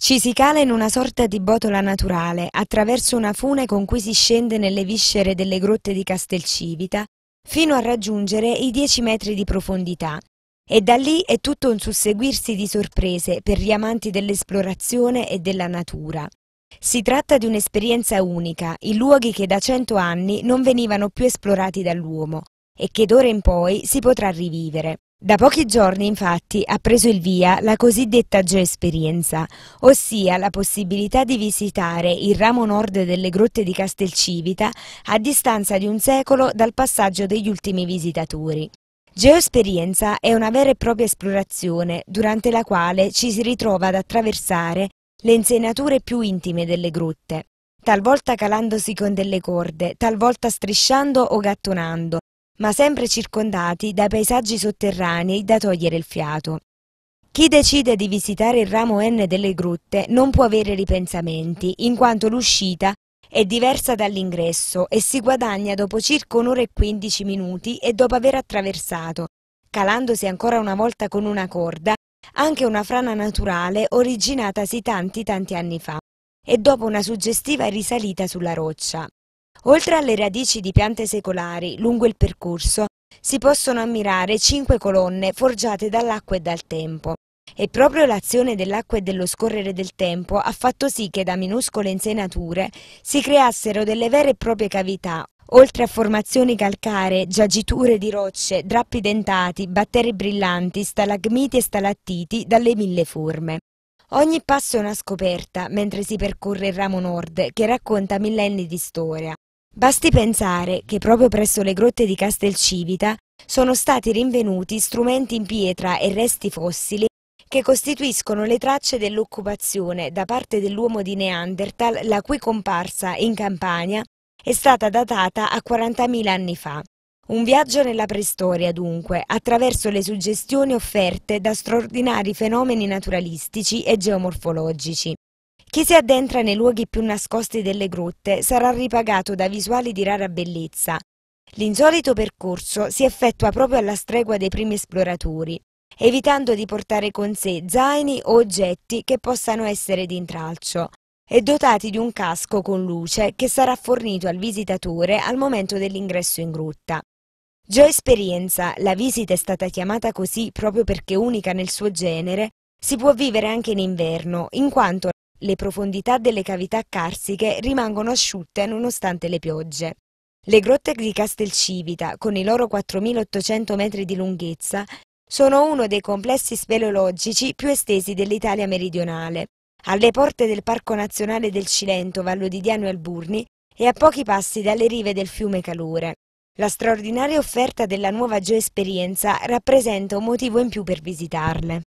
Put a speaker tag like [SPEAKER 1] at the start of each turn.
[SPEAKER 1] Ci si cala in una sorta di botola naturale attraverso una fune con cui si scende nelle viscere delle grotte di Castelcivita fino a raggiungere i 10 metri di profondità. E da lì è tutto un susseguirsi di sorprese per gli amanti dell'esplorazione e della natura. Si tratta di un'esperienza unica, in luoghi che da cento anni non venivano più esplorati dall'uomo e che d'ora in poi si potrà rivivere. Da pochi giorni infatti ha preso il via la cosiddetta geoesperienza, ossia la possibilità di visitare il ramo nord delle grotte di Castelcivita a distanza di un secolo dal passaggio degli ultimi visitatori. Geoesperienza è una vera e propria esplorazione durante la quale ci si ritrova ad attraversare le insenature più intime delle grotte, talvolta calandosi con delle corde, talvolta strisciando o gattonando, ma sempre circondati dai paesaggi sotterranei da togliere il fiato. Chi decide di visitare il ramo N delle grotte non può avere ripensamenti, in quanto l'uscita è diversa dall'ingresso e si guadagna dopo circa un'ora e quindici minuti e dopo aver attraversato, calandosi ancora una volta con una corda, anche una frana naturale originatasi tanti tanti anni fa, e dopo una suggestiva risalita sulla roccia. Oltre alle radici di piante secolari lungo il percorso si possono ammirare cinque colonne forgiate dall'acqua e dal tempo. E proprio l'azione dell'acqua e dello scorrere del tempo ha fatto sì che da minuscole insenature si creassero delle vere e proprie cavità, oltre a formazioni calcaree, giagiture di rocce, drappi dentati, batteri brillanti, stalagmiti e stalattiti dalle mille forme. Ogni passo è una scoperta mentre si percorre il ramo nord che racconta millenni di storia. Basti pensare che proprio presso le grotte di Castelcivita sono stati rinvenuti strumenti in pietra e resti fossili che costituiscono le tracce dell'occupazione da parte dell'uomo di Neanderthal la cui comparsa in Campania è stata datata a 40.000 anni fa. Un viaggio nella preistoria, dunque, attraverso le suggestioni offerte da straordinari fenomeni naturalistici e geomorfologici. Chi si addentra nei luoghi più nascosti delle grotte sarà ripagato da visuali di rara bellezza. L'insolito percorso si effettua proprio alla stregua dei primi esploratori, evitando di portare con sé zaini o oggetti che possano essere di intralcio e dotati di un casco con luce che sarà fornito al visitatore al momento dell'ingresso in grotta. Geoesperienza, la visita è stata chiamata così proprio perché unica nel suo genere, si può vivere anche in inverno, in quanto le profondità delle cavità carsiche rimangono asciutte nonostante le piogge. Le grotte di Castelcivita, con i loro 4.800 metri di lunghezza, sono uno dei complessi speleologici più estesi dell'Italia meridionale, alle porte del Parco Nazionale del Cilento, Vallo di Diano e Alburni e a pochi passi dalle rive del fiume Calore. La straordinaria offerta della nuova geoesperienza rappresenta un motivo in più per visitarle.